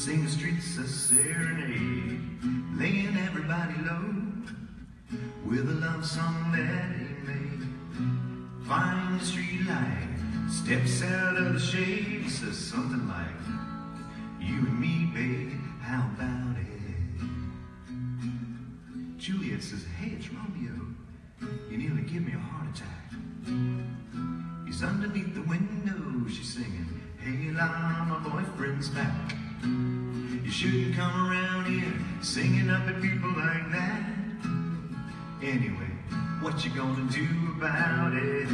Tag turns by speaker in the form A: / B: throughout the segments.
A: Sing the streets a serenade Laying everybody low With a love song that he made. Find the street light Steps out of the shade Says something like You and me, babe, how about it? Juliet says, hey, it's Romeo. You nearly give me a heart attack. He's underneath the window, she's singing Hey, la, my boyfriend's back You shouldn't come around here Singing up at people like that Anyway, what you gonna do about it?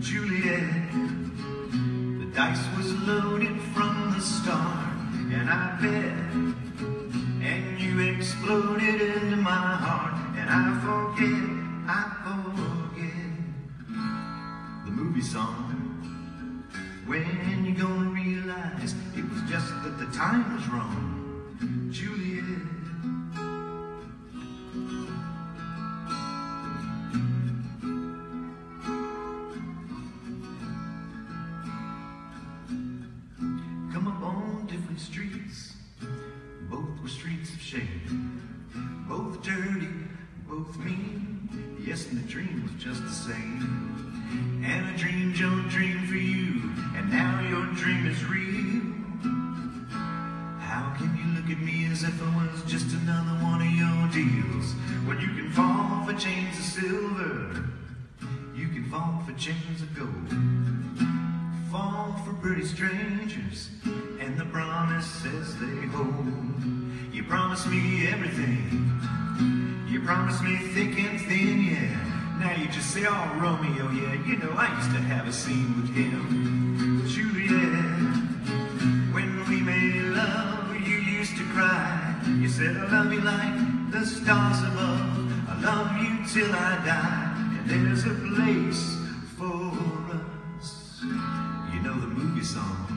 A: Juliet The dice was loaded from the start And I bet and you exploded into my heart And I forget, I forget The movie song When you gonna realize It just that the time was wrong. Juliet for chains of silver, you can fall for chains of gold fall for pretty strangers and the promises they hold. You promised me everything. You promised me thick and thin, yeah. Now you just say, oh, Romeo, yeah, you know, I used to have a scene with him. Juliet, when we made love, you used to cry. You said, I love you like the stars above. Love you till I die. And there's a place for us. You know the movie song.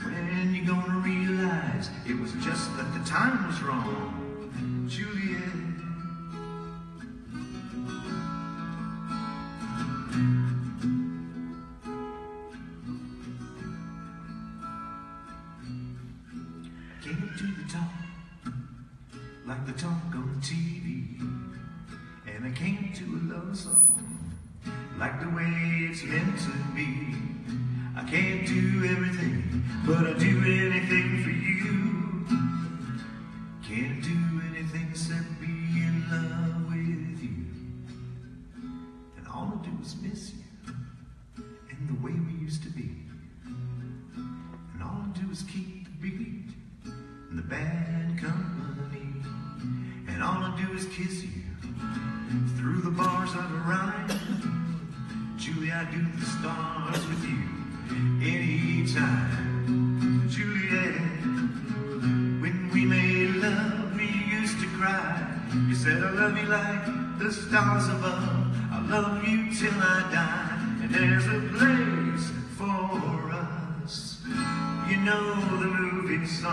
A: When you gonna realize it was just that the time was wrong,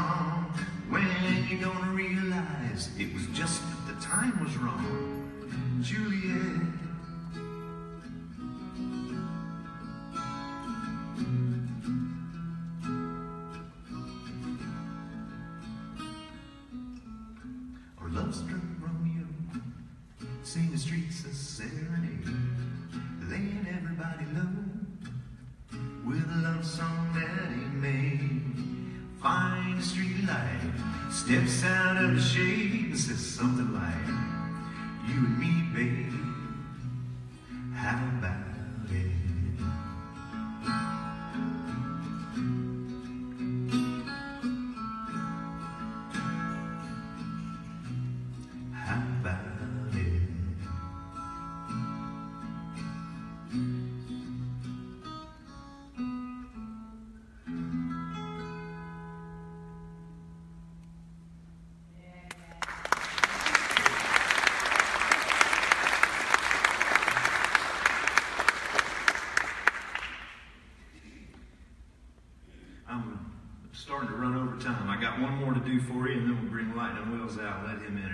A: song. When you gonna realize it was just that the time was wrong? Juliet. or love-struck Romeo, sing the streets a serenade, steps out of the shade and says something like, "You and me,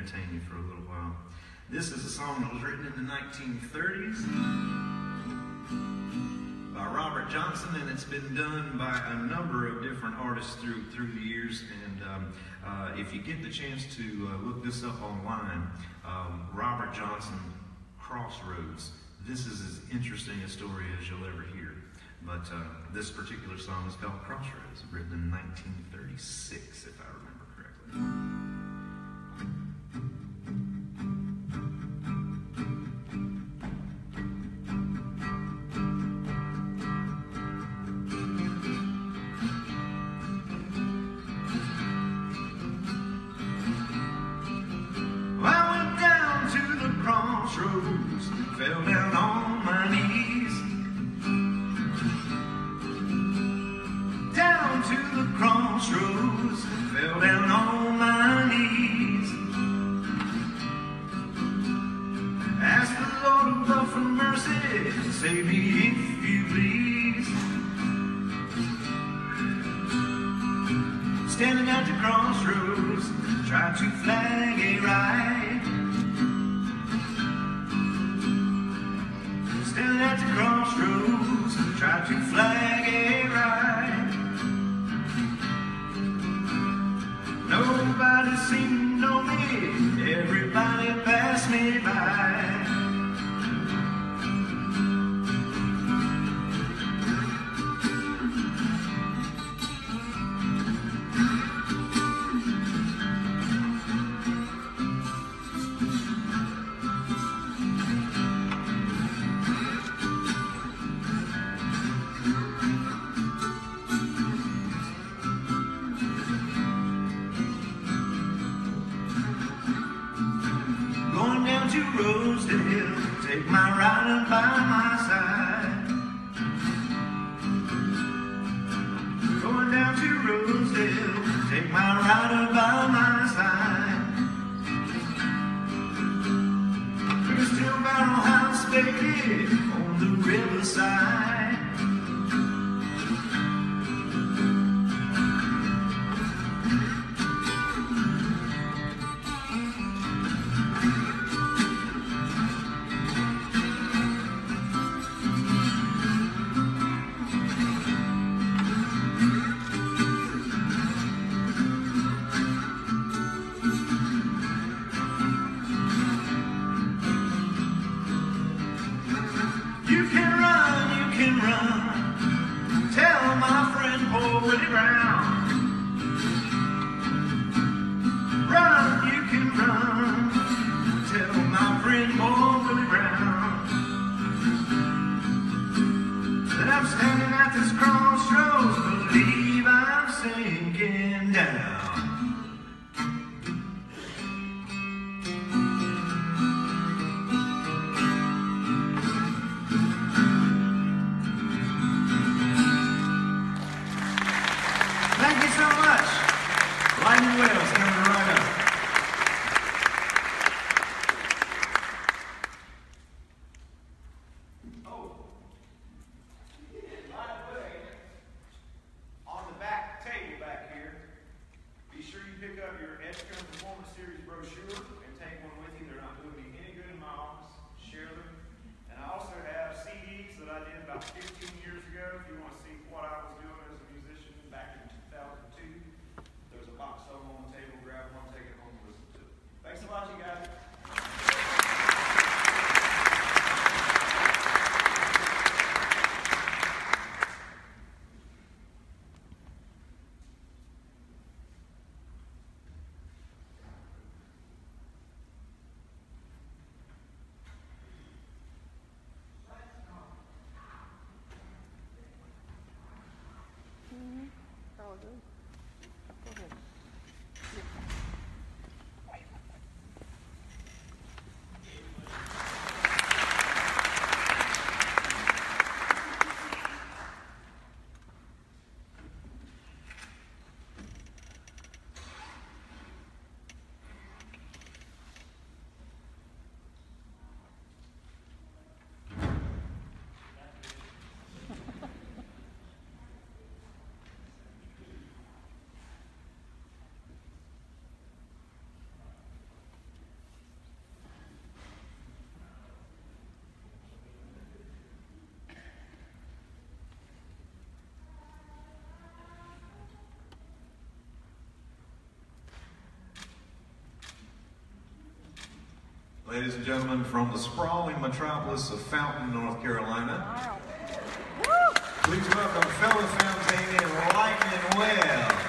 A: entertain you for a little while. This is a song that was written in the 1930s by Robert Johnson, and it's been done by a number of different artists through through the years. And um, uh, if you get the chance to uh, look this up online, um, Robert Johnson, Crossroads. This is as interesting a story as you'll ever hear. But uh, this particular song is called Crossroads, written in 1936, if I remember correctly. Save me if you please. Standing at the crossroads, try to flag a ride. Standing at the crossroads, try to flag. inside. in Chairman order. Ladies and gentlemen, from the sprawling metropolis of Fountain, North Carolina, please welcome fellow Fountainian Lightnin' Wells.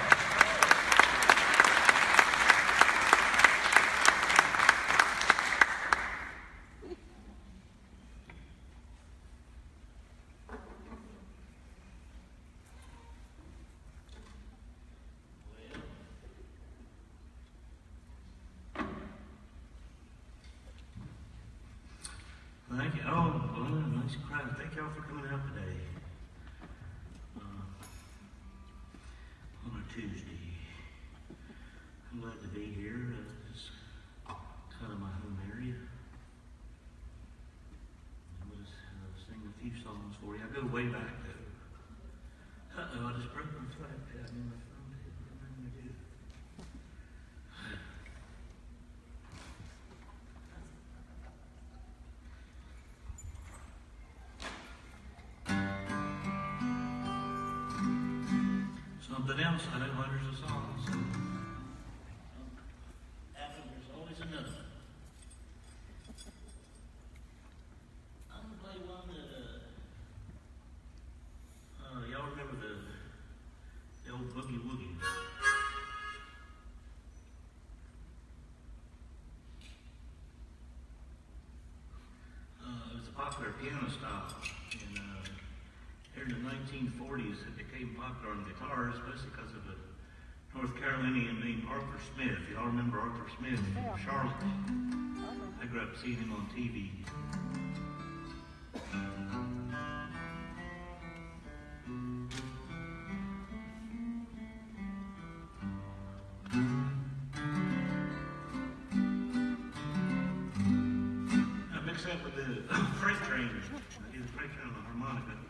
B: Thank you. Oh, well, nice crowd. Thank y'all for coming out today. Uh, on a Tuesday. I'm glad to be here. Uh, Something else, I know hundreds of songs. So. After there's always another. I'm gonna play one that, uh, uh, y'all remember the, the old Boogie Woogie? Uh, it was a popular piano style, and, uh, in the 1940s, it became popular on guitar, especially because of a North Carolinian named Arthur Smith. Y'all remember Arthur Smith from Charlotte? Uh-huh. I grew up seeing him on TV. I mixed that with the freight train. I do the freight train on the harmonica.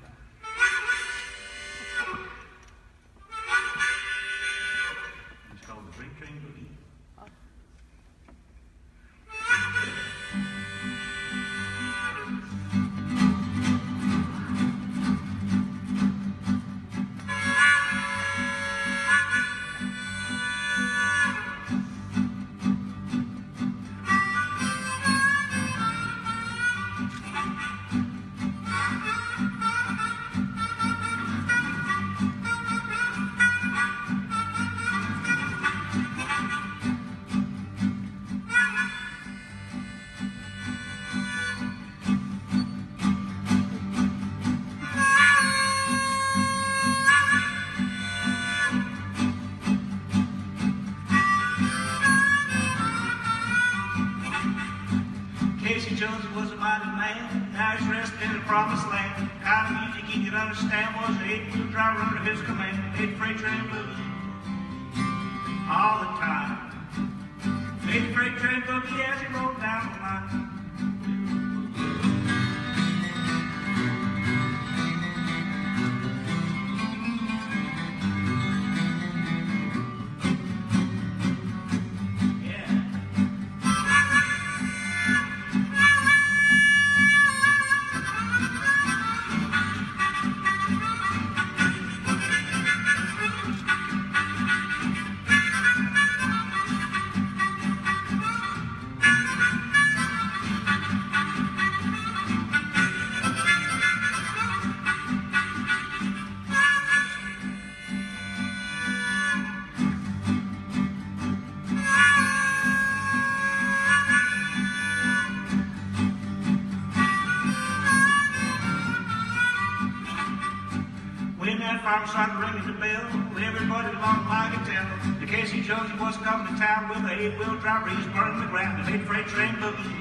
B: Eight-wheel driver. The ground. An eight freight train boogie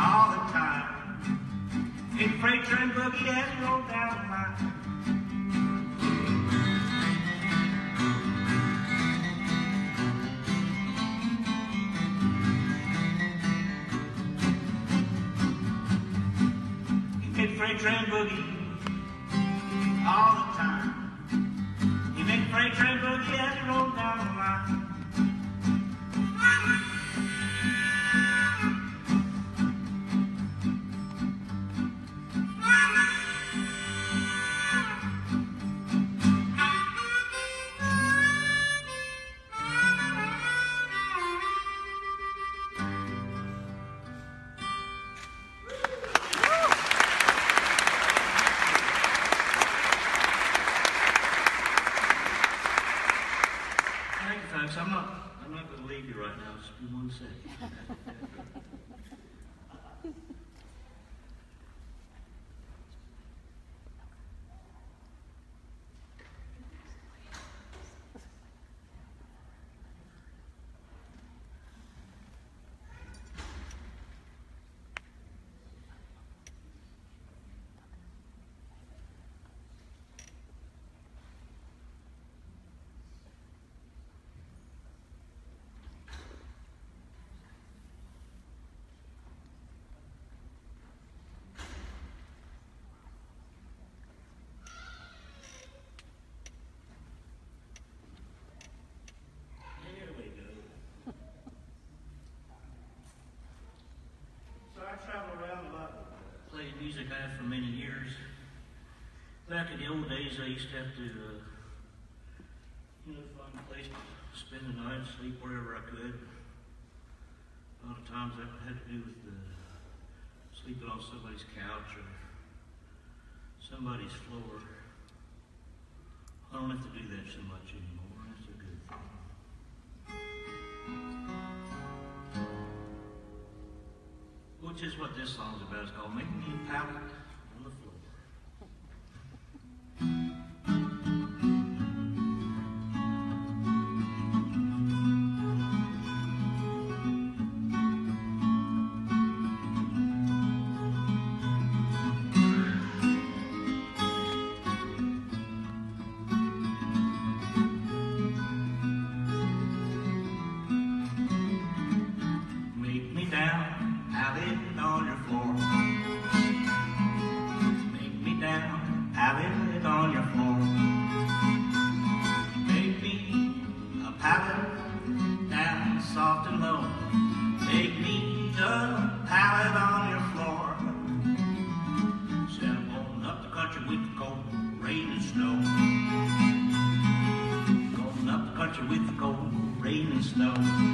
B: all the time. Eight freight train boogie as he rolled down the line. Eight freight train boogie all the time. You make freight train boogie as you roll down the line. Travel around a lot. Played music I have for many years. Back in the old days, I used to have to, uh, you know, find a place to spend the night, sleep wherever I could. A lot of times that had to do with the, sleeping on somebody's couch or somebody's floor. I don't have to do that so much anymore. which is what this song's about. It's called Make Me a Pallet. snow.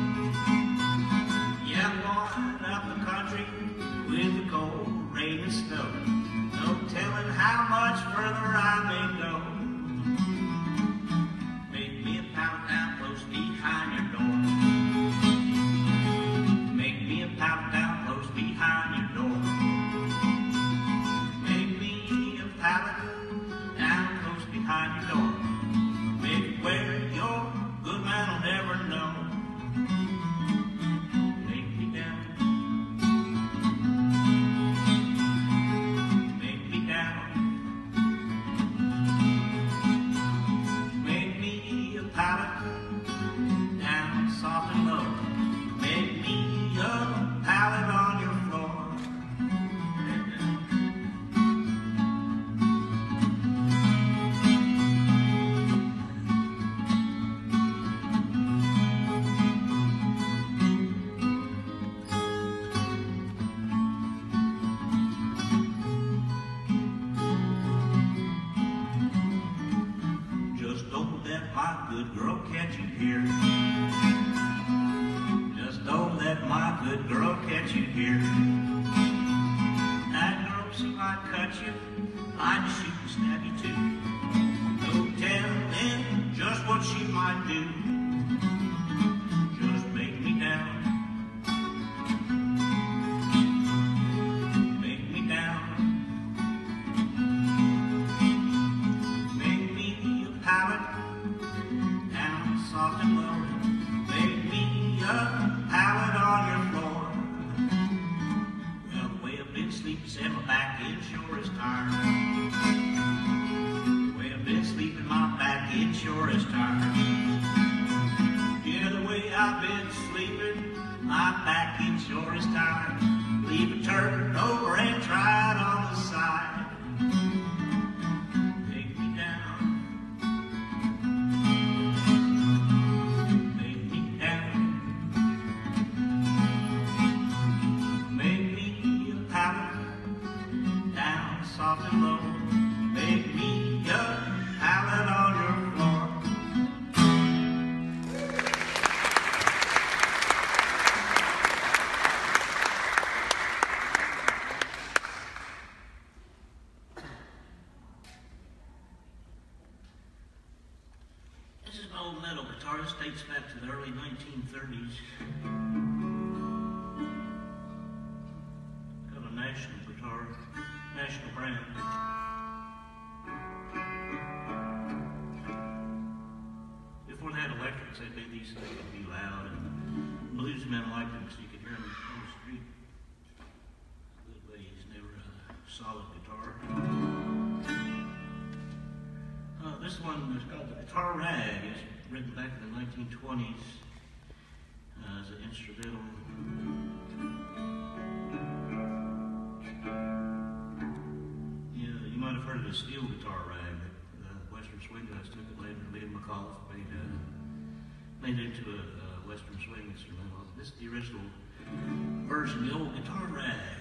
B: gold medal guitarist dates back to the early 1930s. Got a national guitar, national brand. Before they had electrics, they made these things would be loud, and bluesmen liked them so you could hear them on the street. But he's never a solid is called the Guitar Rag. It's written back in the 1920s uh, as an instrumental. Yeah, you might have heard of the steel guitar rag. that uh, Western Swing guys took it later. Leon McAuliffe made, uh, made it into a Western Swing instrumental. This is the original version, the old guitar rag.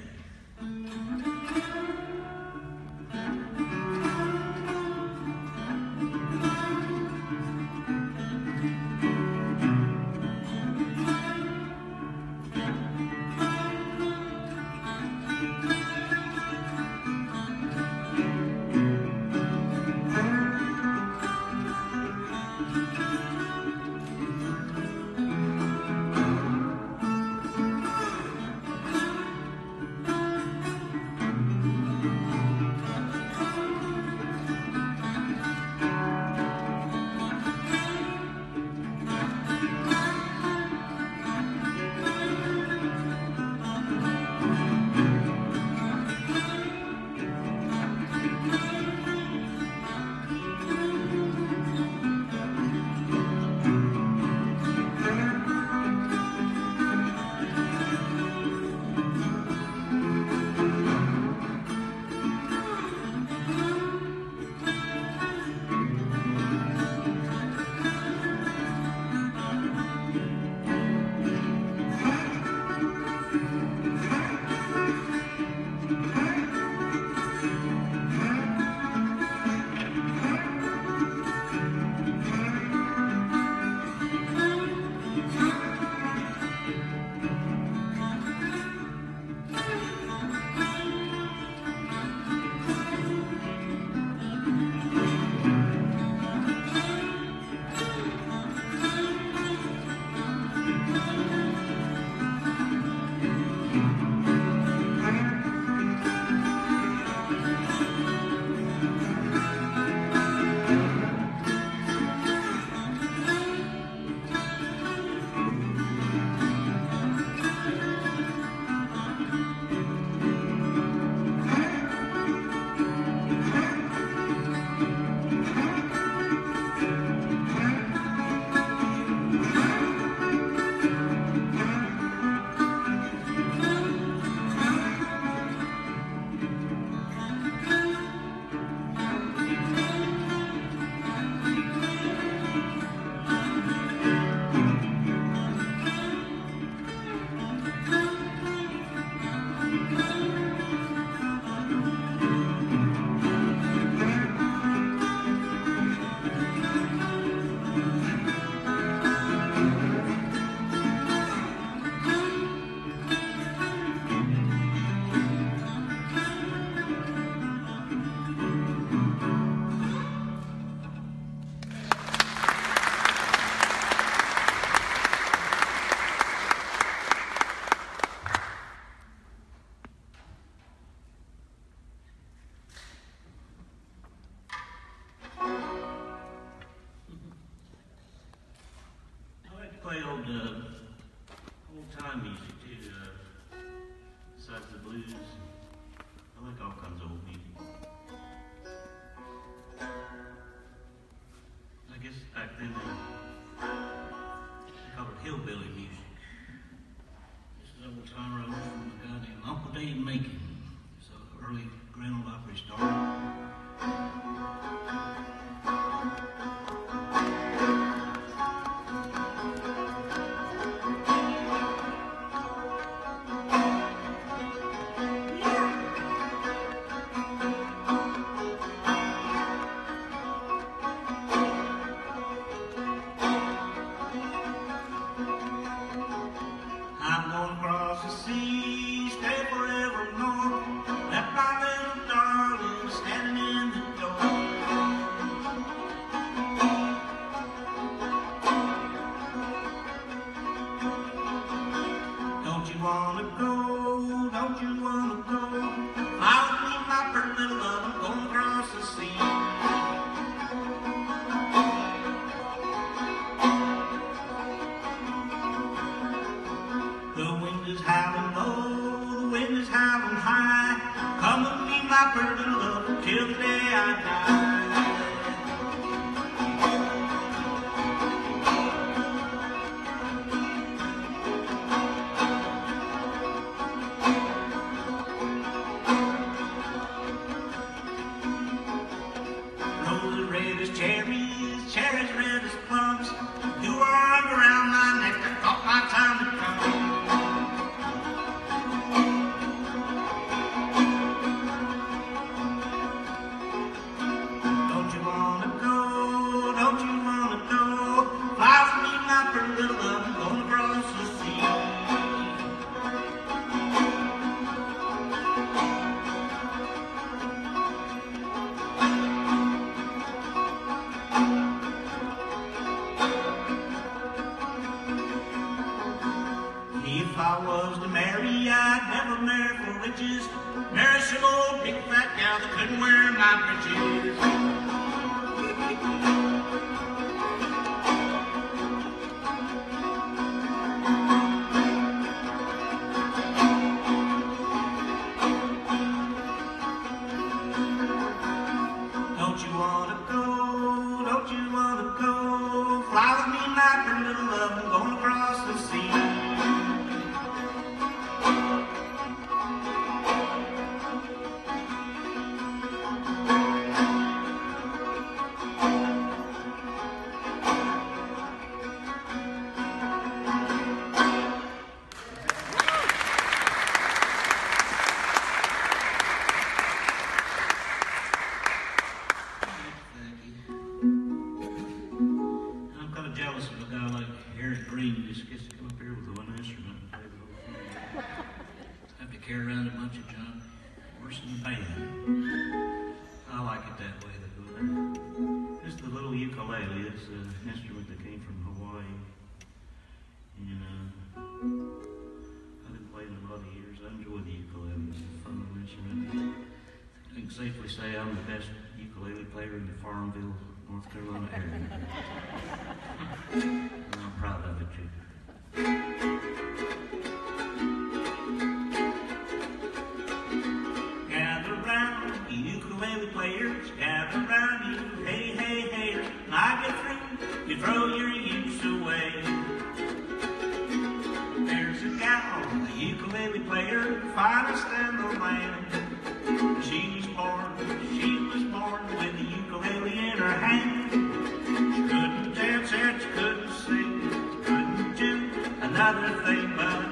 B: Do another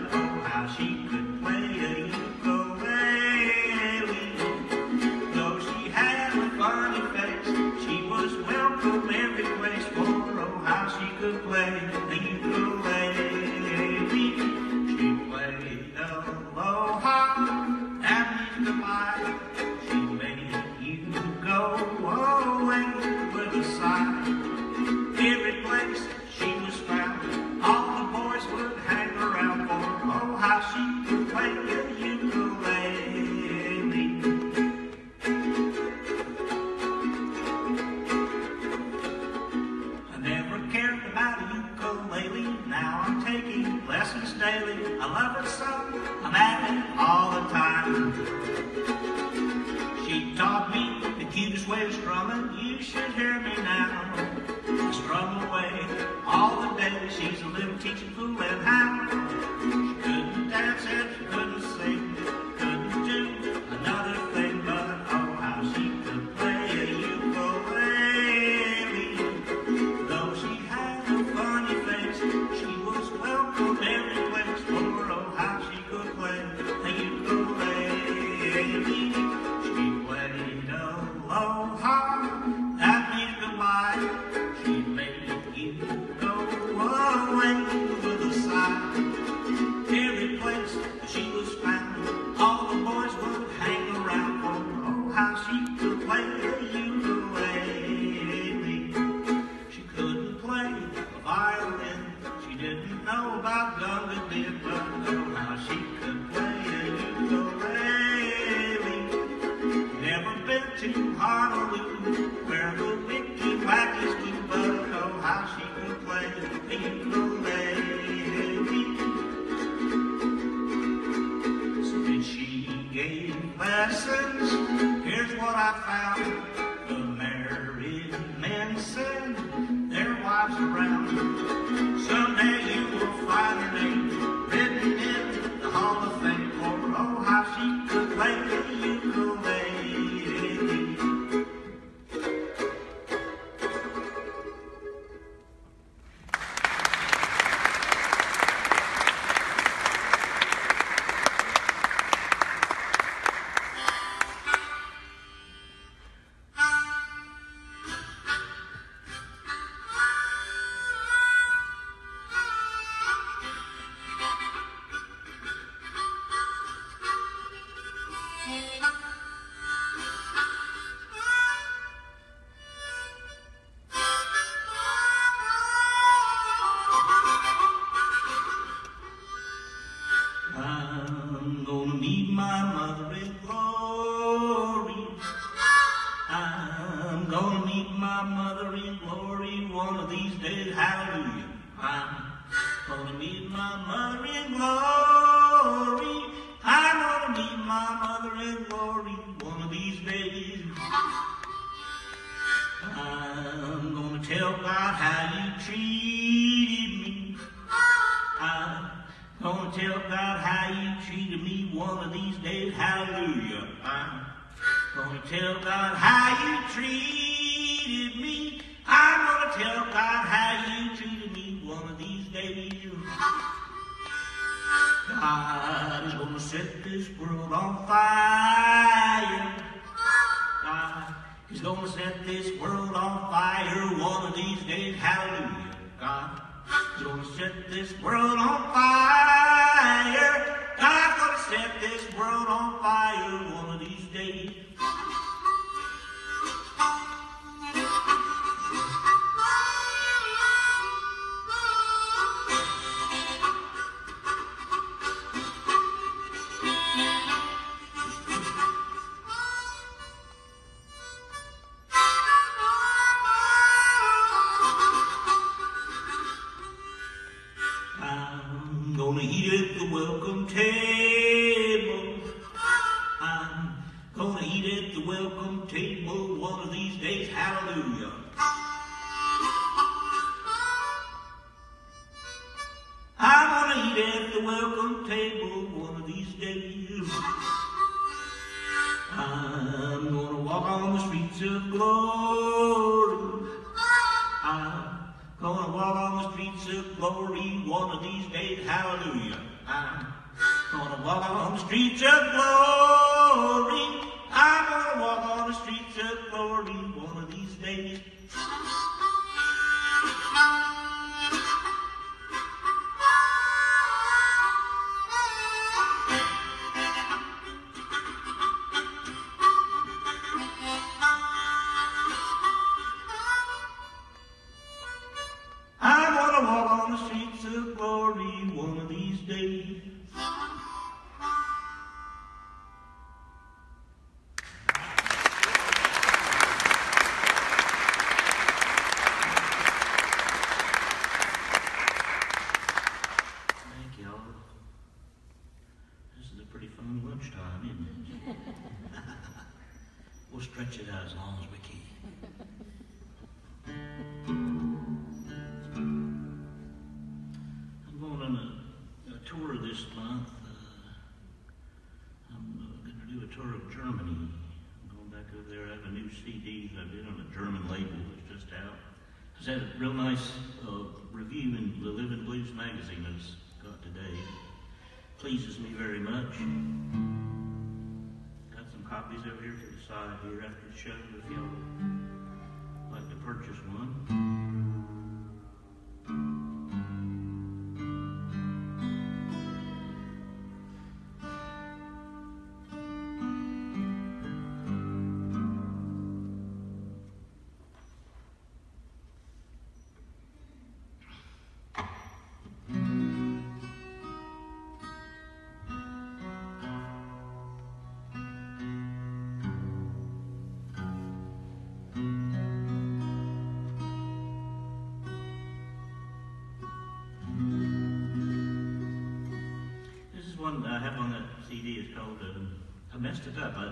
B: Uh, I messed it up. I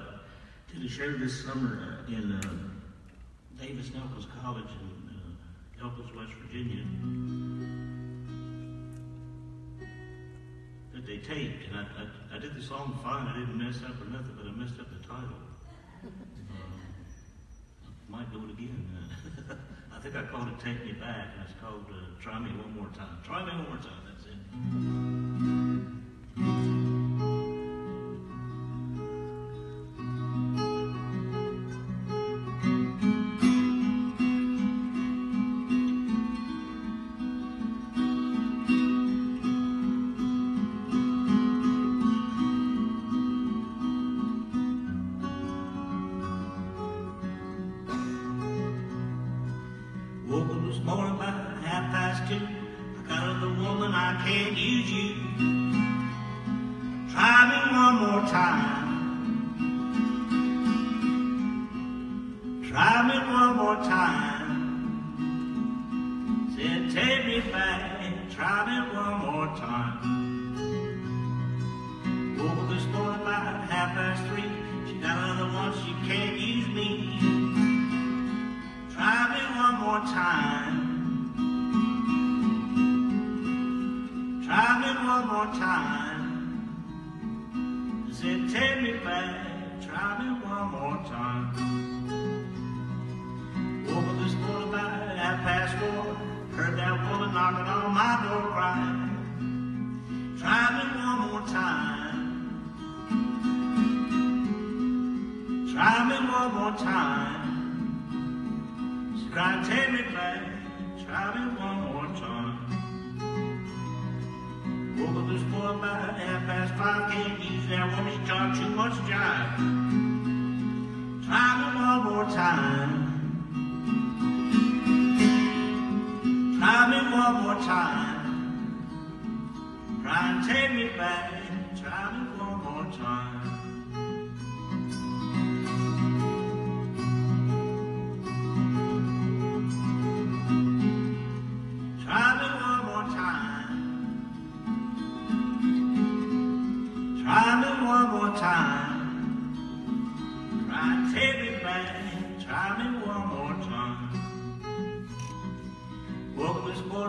B: did a show this summer uh, in uh, Davis and Elkins College in uh, Elkins, West Virginia. That they taped, and I, I, I did the song fine. I didn't mess up or nothing, but I messed up the title. Uh, might do it again. I think I called it "Take Me Back," and it's called uh, "Try Me One More Time." Try me one more time. That's it. Me one more time. Woke this morning about half past three. She got another one, she can't use me. Try me one more time. Try me one more time. Said, take me back. Try me one more time. Woke this morning about half past four. Heard that woman knocking on my use that woman, she talked too much jive.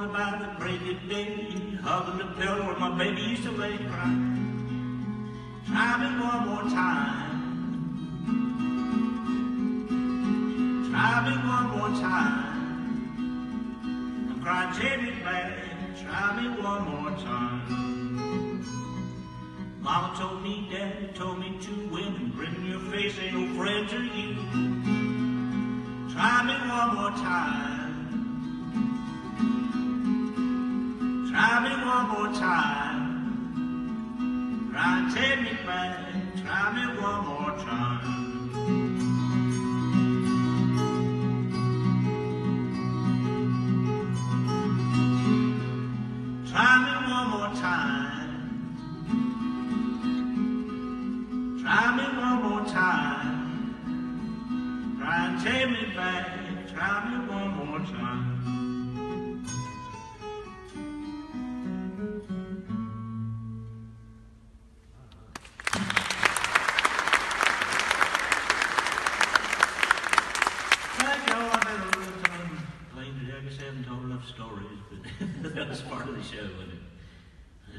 B: This morning by the break of day, hugging the pillow where my baby used to lay crying. Try me one more time. Try me one more time. I'm crying, me back. Try me one more time. Mama told me, Daddy told me to win and grin your face ain't no friend to you. Try me one more time. One more time. Try and take me back. Try me one more time.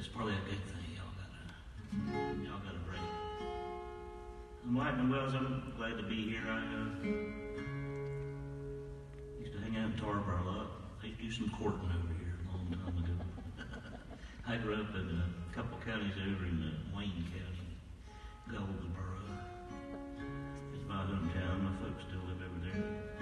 B: It's probably a good thing. Y'all gotta, y'all gotta break. I'm Lightnin' Wells. I'm glad to be here. I uh, used to hang out in Tarboro a lot. I used to do some courting over here a long time ago. I grew up in a couple counties over in Wayne County, Goldsboro. It's my hometown. My folks still live over there.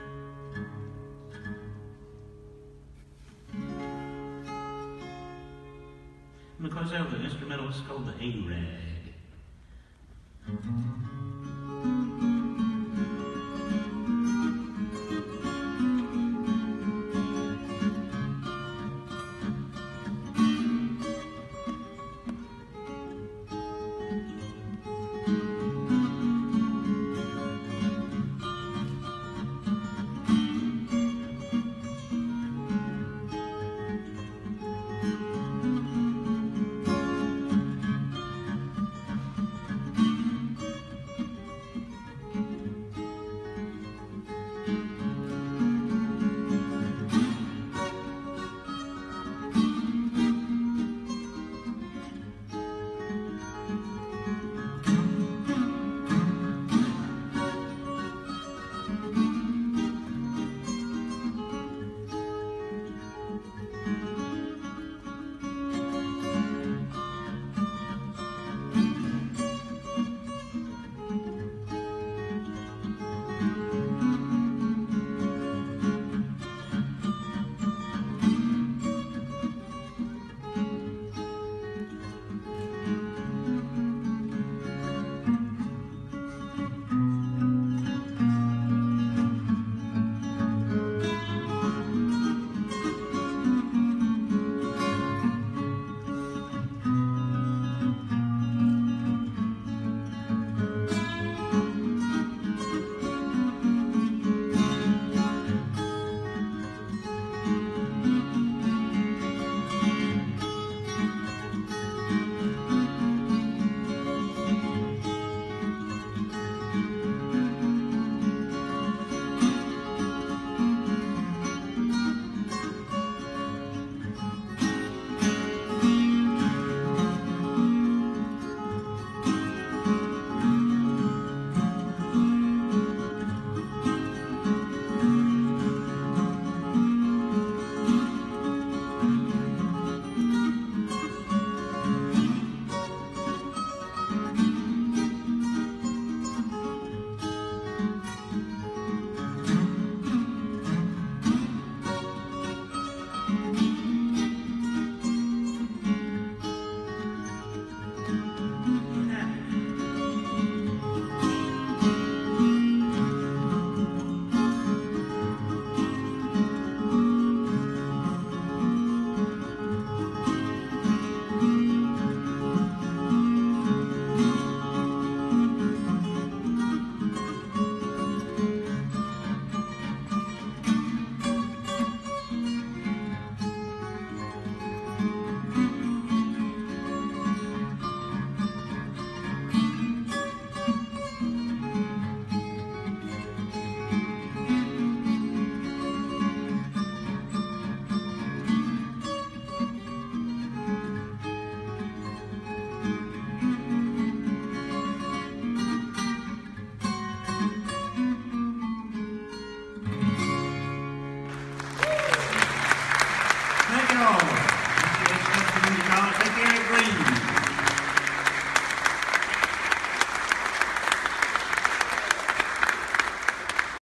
B: Because I have an instrumental, it's called the A-Rag.